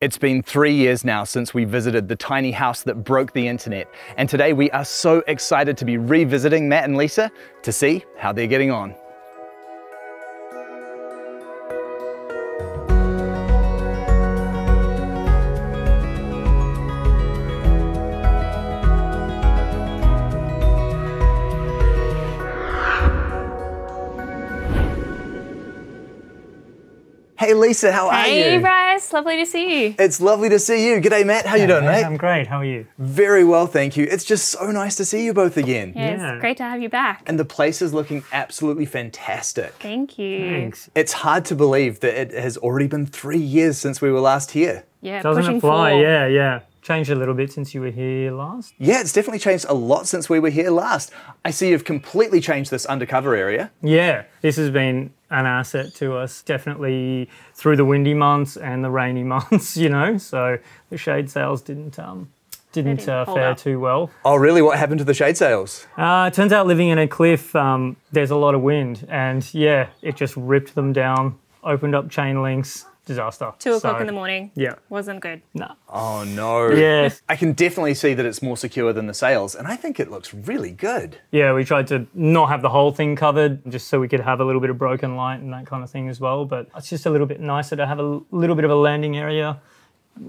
It's been three years now since we visited the tiny house that broke the internet, and today we are so excited to be revisiting Matt and Lisa to see how they're getting on. Hey Lisa, how are you? Hey. Bryce. Lovely to see you. It's lovely to see you. G'day Matt, how you doing mate? I'm great. How are you? Very well, thank you. It's just so nice to see you both again. Yeah, Yeah. It's great to have you back. And the place is looking absolutely fantastic. Thank you. Thanks. It's hard to believe that it has already been three years since we were last here. Yeah, Doesn't pushing it fly? four. Yeah, yeah. Changed a little bit since you were here last. Yeah, it's definitely changed a lot since we were here last. I see you've completely changed this undercover area. Yeah, this has been an asset to us, definitely through the windy months and the rainy months. You know, so the shade sails didn't um didn't, didn't uh, fare up. too well. Oh, really? What happened to the shade sails? Uh, it turns out living in a cliff, um, there's a lot of wind, and yeah, it just ripped them down, opened up chain links, disaster. Two o'clock So, in the morning. Yeah. Wasn't good. No. Oh, no. Yes. I can definitely see that it's more secure than the sails, and I think it looks really good. Yeah, we tried to not have the whole thing covered just so we could have a little bit of broken light and that kind of thing as well. But it's just a little bit nicer to have a little bit of a landing area.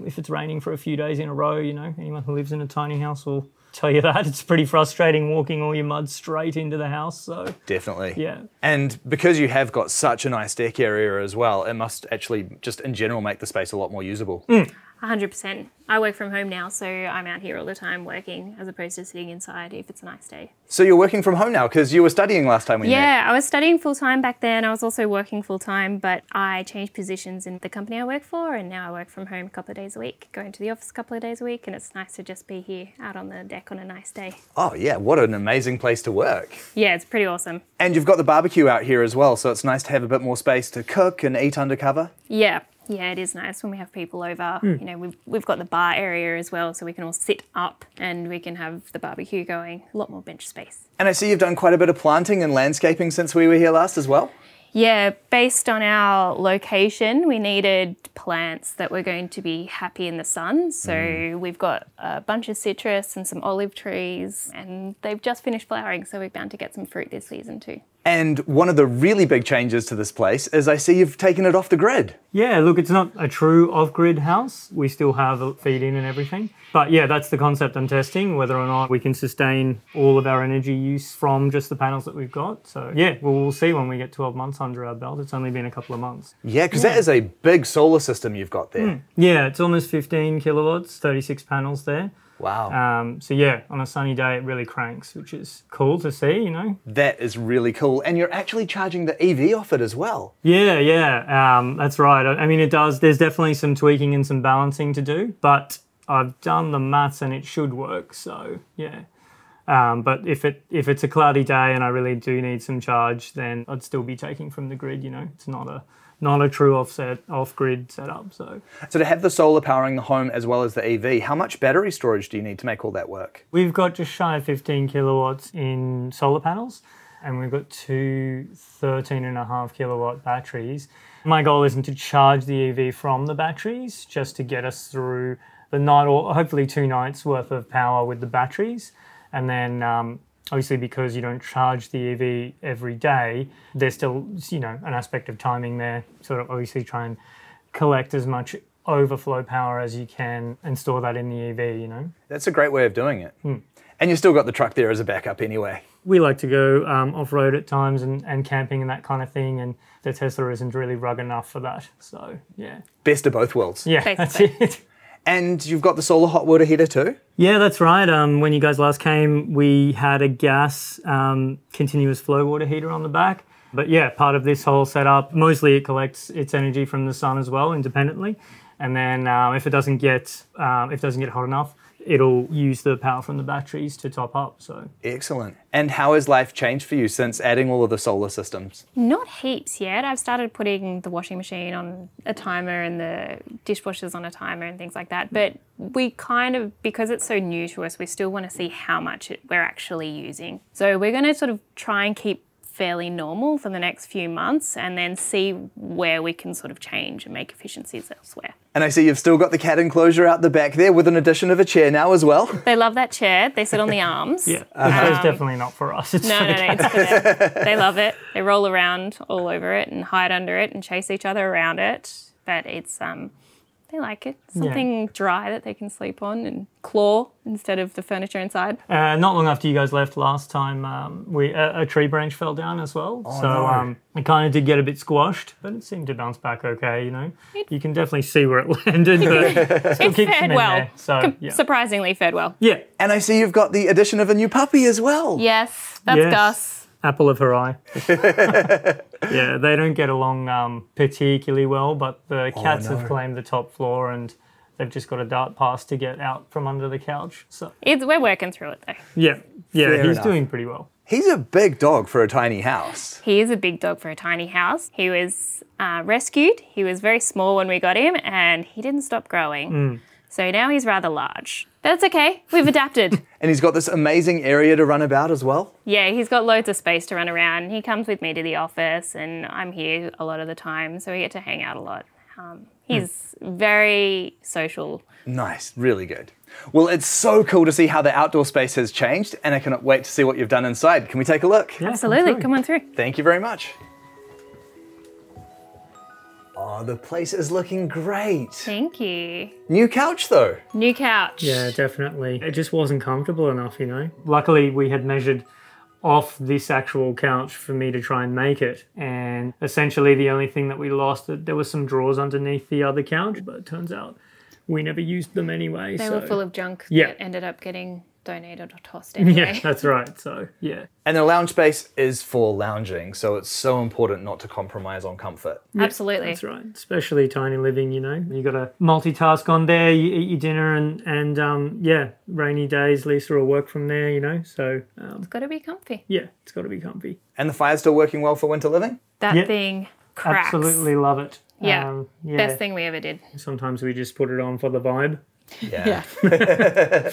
If it's raining for a few days in a row, you know, anyone who lives in a tiny house will tell you that. It's pretty frustrating walking all your mud straight into the house. So, Definitely. yeah. And because you have got such a nice deck area as well, it must actually just in general make the space a lot more usable. Mm. 100%. I work from home now, so I'm out here all the time working as opposed to sitting inside if it's a nice day. So you're working from home now because you were studying last time we met. Yeah, I was studying full time back then. I was also working full time, but I changed positions in the company I work for, and now I work from home a couple of days a week, going to the office a couple of days a week, and it's nice to just be here out on the deck on a nice day. Oh, yeah. What an amazing place to work. Yeah, it's pretty awesome. And you've got the barbecue out here as well, so it's nice to have a bit more space to cook and eat undercover. Yeah, yeah, it is nice when we have people over. Hmm. You know, we've we've got the bar area as well, so we can all sit up and we can have the barbecue going. A lot more bench space. And I see you've done quite a bit of planting and landscaping since we were here last as well. Yeah, based on our location, we needed plants that were going to be happy in the sun. So hmm. we've got a bunch of citrus and some olive trees, and they've just finished flowering, so we're bound to get some fruit this season too. And one of the really big changes to this place is I see you've taken it off the grid. Yeah, look, it's not a true off grid house. We still have a feed in and everything. But yeah, that's the concept I'm testing whether or not we can sustain all of our energy use from just the panels that we've got. So yeah, well, we'll see when we get 12 months under our belt. It's only been a couple of months. Yeah, because that is a big solar system you've got there. Hmm. Yeah, it's almost 15 kilowatts, 36 panels there. Wow. Um, so yeah, on a sunny day, it really cranks, which is cool to see, you know. that is really cool. And you're actually charging the EV off it as well. Yeah, yeah, um, that's right. I I mean, it does. There's definitely some tweaking and some balancing to do, but I've done the maths and it should work. So yeah. Um, but if it if it's a cloudy day and I really do need some charge, then I'd still be taking from the grid. You know, it's not a not a true offset off grid setup. So So to have the solar powering the home as well as the EV, how much battery storage do you need to make all that work? We've got just shy of 15 kilowatts in solar panels, and we've got two 13 and a half kilowatt batteries. My goal isn't to charge the EV from the batteries, just to get us through the night or hopefully two nights worth of power with the batteries. And then, um, obviously, because you don't charge the EV every day, there's still, you know, an aspect of timing there. Sort of obviously try and collect as much overflow power as you can and store that in the EV, you know. That's a great way of doing it. And you still got the truck there as a backup anyway. we like to go um, off road at times and, and camping and that kind of thing. And the Tesla isn't really rug enough for that. So, yeah. Best of both worlds. Yeah, that's Basically. it. And you've got the solar hot water heater too? Yeah, that's right. Um, when you guys last came, we had a gas um, continuous flow water heater on the back. But yeah, part of this whole setup, mostly it collects its energy from the sun as well, independently. And then um, if it doesn't get um, if it doesn't get hot enough, it'll use the power from the batteries to top up. So Excellent. And how has life changed for you since adding all of the solar systems? Not heaps yet. I've started putting the washing machine on a timer and the dishwashers on a timer and things like that. But we kind of, because it's so new to us, we still want to see how much it, we're actually using. So we're going to sort of try and keep fairly normal for the next few months and then see where we can sort of change and make efficiencies elsewhere. And I see you've still got the cat enclosure out the back there with an addition of a chair now as well. They love that chair. They sit on the arms. Yeah, it's definitely not for us. It's No, for no, the no, cat. it's for them. They love it. They roll around all over it and hide under it and chase each other around it. But it's um, they like it. Something dry that they can sleep on and claw instead of the furniture inside. Uh, not long after you guys left last time, um, we a, a tree branch fell down as well. so no. um, it kind of did get a bit squashed, but it seemed to bounce back okay. You know, you can definitely see where it landed, but still It fared well. there. So yeah, Surprisingly fared well. yeah, And I see you've got the addition of a new puppy as well. Yes, that's Yes. Gus. Apple of her eye. yeah, they don't get along um, particularly well, but the cats no. have claimed the top floor and. They've just got a dart pass to get out from under the couch. So It's, we're working through it though. yeah, yeah, Fair he's enough. doing pretty well. He's a big dog for a tiny house. He is a big dog for a tiny house. He was uh, rescued. He was very small when we got him, and he didn't stop growing. So now he's rather large. That's okay. We've adapted. And he's got this amazing area to run about as well. yeah, he's got loads of space to run around. He comes with me to the office, and I'm here a lot of the time, so we get to hang out a lot. Um, he's very social. Nice, really good. Well, it's so cool to see how the outdoor space has changed, and I cannot wait to see what you've done inside. Can we take a look? Yeah, Absolutely. Come on through. Thank you very much. Oh, the place is looking great. Thank you. New couch though. New couch. Yeah, definitely. It just wasn't comfortable enough, you know. Luckily, we had measured off this actual couch for me to try and make it, and essentially the only thing that we lost there was some drawers underneath the other couch, but it turns out we never used them anyway. They so. were full of junk Yeah. that ended up getting donated or tossed anyway. Yeah, that's right. So yeah, And the lounge space is for lounging, so it's so important not to compromise on comfort. Absolutely. that's right. Especially tiny living, you know. You got to multitask on there. You eat your dinner, and and um, yeah, rainy days. Lisa will work from there, you know. So um, It's got to be comfy. yeah, it's got to be comfy. And the fire's still working well for winter living? That Yeah. thing cracks. Absolutely love it. Yeah. Um, yeah. Best thing we ever did. Sometimes we just put it on for the vibe. Yeah.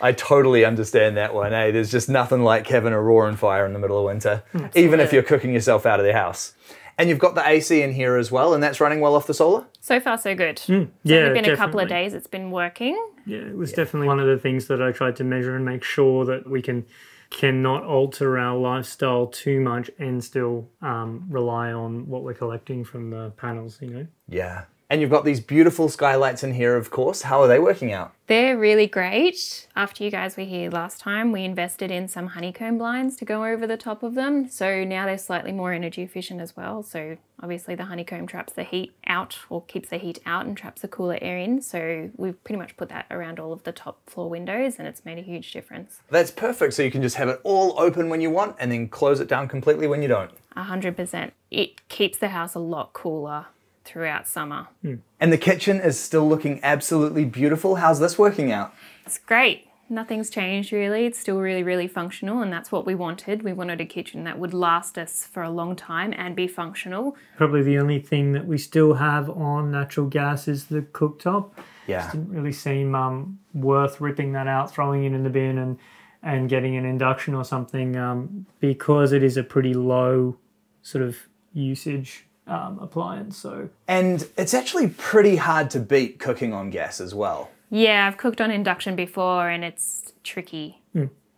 I totally understand that one. Hey, there's just nothing like having a roaring fire in the middle of winter, even if you're cooking yourself out of the house. And you've got the AC in here as well, and that's running well off the solar? So far, so good. Yeah, It's only been a couple of days. It's been working. Yeah, it was definitely one of the things that I tried to measure and make sure that we can cannot alter our lifestyle too much and still um, rely on what we're collecting from the panels. You know. Yeah. And you've got these beautiful skylights in here, of course. How are they working out? They're really great. After you guys were here last time, we invested in some honeycomb blinds to go over the top of them. So now they're slightly more energy efficient as well. So obviously the honeycomb traps the heat out or keeps the heat out and traps the cooler air in. So we've pretty much put that around all of the top floor windows and it's made a huge difference. That's perfect. So you can just have it all open when you want and then close it down completely when you don't. A hundred percent. It keeps the house a lot cooler throughout summer. And the kitchen is still looking absolutely beautiful. How's this working out? It's great. Nothing's changed really. It's still really, really functional, and that's what we wanted. We wanted a kitchen that would last us for a long time and be functional. Probably the only thing that we still have on natural gas is the cooktop. Yeah. Didn't really seem um, worth ripping that out, throwing it in the bin, and and getting an induction or something um, because it is a pretty low sort of usage um, appliance. So And it's actually pretty hard to beat cooking on gas as well. Yeah, I've cooked on induction before, and it's tricky.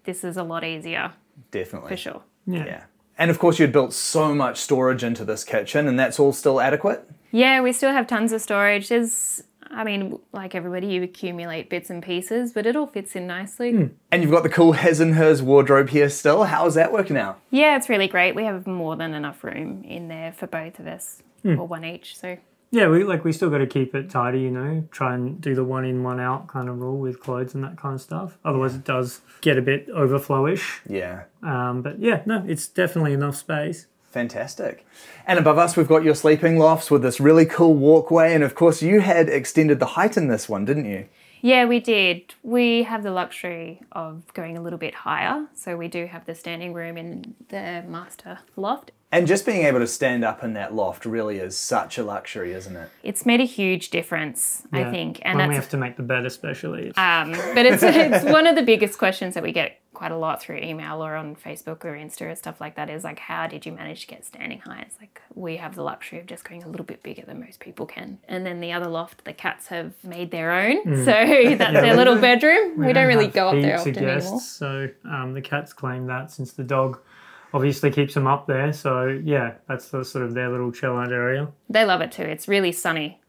This is a lot easier Definitely. for sure. yeah, Yeah. And of course, you'd built so much storage into this kitchen, and that's all still adequate? Yeah, we still have tons of storage. There's, I mean, like everybody, you accumulate bits and pieces, but it all fits in nicely. And you've got the cool his and hers wardrobe here still. How is that working out? Yeah, it's really great. We have more than enough room in there for both of us, or one each. So yeah. We like we still got to keep it tidy, you know. Try and do the one in one out kind of rule with clothes and that kind of stuff. Otherwise, it does get a bit overflowish. Yeah. Um, but yeah, no, it's definitely enough space. Fantastic. And above us, we've got your sleeping lofts with this really cool walkway. And of course, you had extended the height in this one, didn't you? Yeah, we did. We have the luxury of going a little bit higher. So we do have the standing room in the master loft. And just being able to stand up in that loft really is such a luxury, isn't it? It's made a huge difference, I think. And when we have to make the bed, especially. Um, but it's it's one of the biggest questions that we get quite a lot through email or on Facebook or Insta and stuff like that is like, how did you manage to get standing heights? Like, we have the luxury of just going a little bit bigger than most people can. And then the other loft, the cats have made their own. Mm. So that's their little bedroom. We, don't really go up there often guests, anymore. So um, the cats claim that since the dog obviously keeps them up there. So yeah, that's the sort of their little chill out area. They love it too. It's really sunny.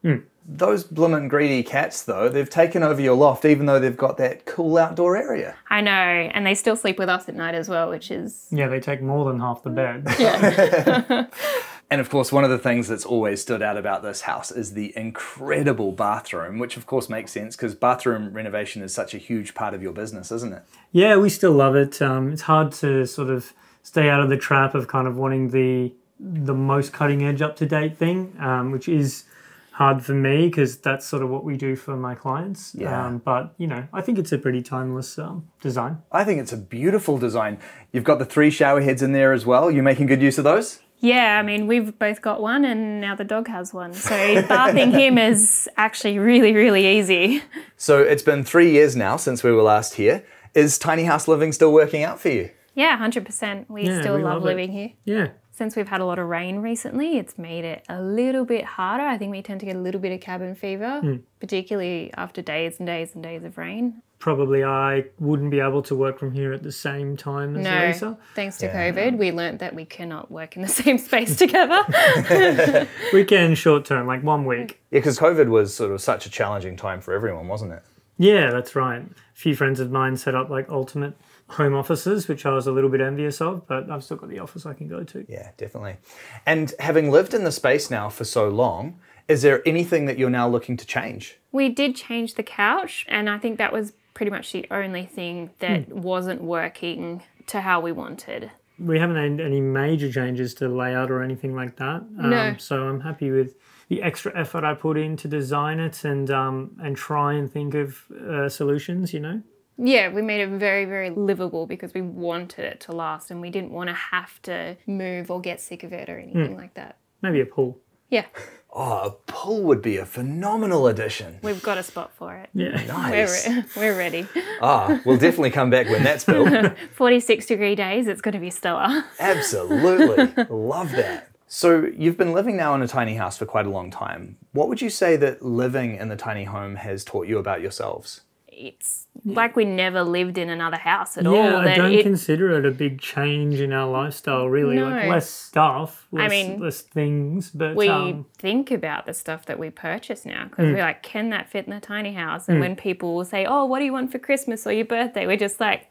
Those bloomin' greedy cats, though, they've taken over your loft, even though they've got that cool outdoor area. I know. And they still sleep with us at night as well, which is Yeah, they take more than half the bed. And of course, one of the things that's always stood out about this house is the incredible bathroom, which of course makes sense because bathroom renovation is such a huge part of your business, isn't it? Yeah, we still love it. Um, it's hard to sort of stay out of the trap of kind of wanting the the most cutting edge, up to date thing, um, which is hard for me because that's sort of what we do for my clients. Yeah. Um, but you know, I think it's a pretty timeless um, design. I think it's a beautiful design. You've got the three shower heads in there as well. You're making good use of those? Yeah, I mean, we've both got one and now the dog has one. So bathing him is actually really, really easy. So it's been three years now since we were last here. Is tiny house living still working out for you? Yeah, 100%. We Yeah, still we love love living here. Yeah. Since we've had a lot of rain recently, it's made it a little bit harder. I think we tend to get a little bit of cabin fever, Hmm. particularly after days and days and days of rain. Probably I wouldn't be able to work from here at the same time as No, Lisa. thanks to COVID, we learnt that we cannot work in the same space together. We can short term, like one week. Yeah, because COVID was sort of such a challenging time for everyone, wasn't it? Yeah, that's right. A few friends of mine set up like ultimate home offices, which I was a little bit envious of, but I've still got the office I can go to. Yeah, definitely. And having lived in the space now for so long, is there anything that you're now looking to change? we did change the couch, and I think that was pretty much the only thing that Hmm. wasn't working to how we wanted. We haven't had any major changes to layout or anything like that. Um, No. So I'm happy with the extra effort I put in to design it and um, and try and think of uh, solutions. You know. Yeah, we made it very, very livable because we wanted it to last and we didn't want to have to move or get sick of it or anything like that. Maybe a pool. Yeah, Oh, a pool would be a phenomenal addition. we've got a spot for it. Yeah. Nice. We're, re- we're ready. Ah, we'll definitely come back when that's built. 46 degree days, it's going to be stellar. Absolutely. Love that. So, you've been living now in a tiny house for quite a long time. What would you say that living in the tiny home has taught you about yourselves? It's like we never lived in another house at all. Yeah, I don't it- consider it a big change in our lifestyle, really. Like No. less stuff, less, mean, less things, but we um, think about the stuff that we purchase now because Mm. we're like, can that fit in the tiny house? And when people will say, oh, what do you want for Christmas or your birthday? We're just like,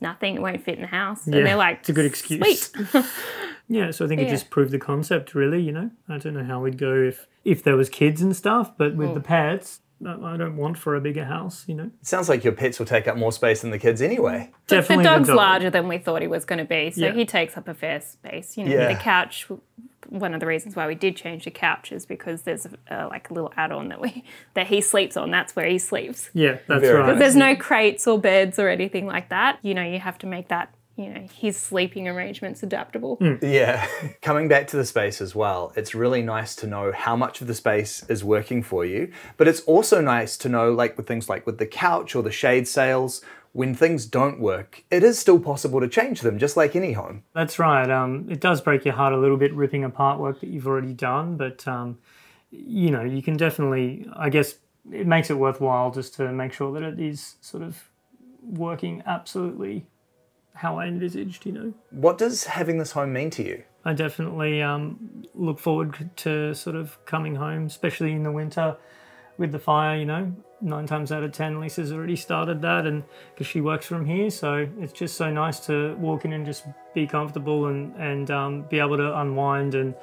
nothing, it won't fit in the house. Yeah, and they're like, it's a good excuse. Yeah. So I think it just proved the concept, really. You know, I don't know how we'd go if if there was kids and stuff, but with the Mm. pets, I I don't want for a bigger house. You know, It sounds like your pets will take up more space than the kids anyway. the definitely dog's dog. larger than we thought he was going to be, so Yeah. he takes up a fair space. You know, Yeah. the couch. One of the reasons why we did change the couch is because there's a, like a little add-on that we that he sleeps on. That's where he sleeps. Yeah, that's Very right. nice. There's no crates or beds or anything like that. You know, you have to make that. You know, his sleeping arrangements adaptable. Yeah. Coming back to the space as well, it's really nice to know how much of the space is working for you. But it's also nice to know, like with things like with the couch or the shade sails, when things don't work, it is still possible to change them, just like any home. That's right. Um, it does break your heart a little bit ripping apart work that you've already done, but um, you know you can definitely. I guess it makes it worthwhile just to make sure that it is sort of working absolutely how I envisaged. You know, What does having this home mean to you? I definitely um, look forward to sort of coming home, especially in the winter with the fire. You know, nine times out of ten, Lisa's already started that, and because she works from here, so it's just so nice to walk in and just be comfortable and and um, be able to unwind and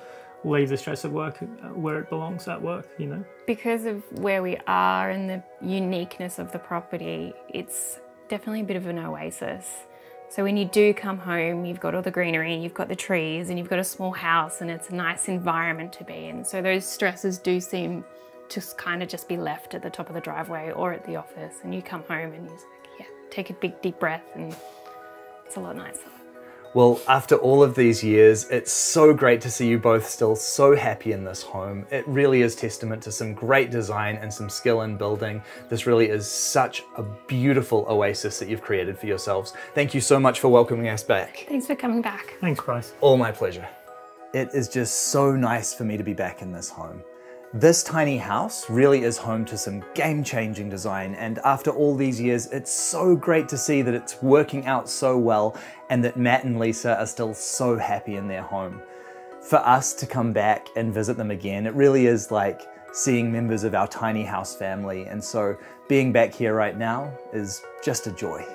leave the stress of work uh, where it belongs at work. You know. because of where we are and the uniqueness of the property, it's definitely a bit of an oasis. So when you do come home, you've got all the greenery, and you've got the trees, and you've got a small house, and it's a nice environment to be in. So those stresses do seem to kind of just be left at the top of the driveway or at the office, and you come home and you're like, yeah, take a big deep breath, and it's a lot nicer. Well, after all of these years, it's so great to see you both still so happy in this home. It really is testament to some great design and some skill in building. This really is such a beautiful oasis that you've created for yourselves. Thank you so much for welcoming us back. Thanks for coming back. Thanks, Bryce. All my pleasure. It is just so nice for me to be back in this home. This tiny house really is home to some game changing design, and after all these years, it's so great to see that it's working out so well and that Matt and Lisa are still so happy in their home. For us to come back and visit them again, it really is like seeing members of our tiny house family, and so being back here right now is just a joy.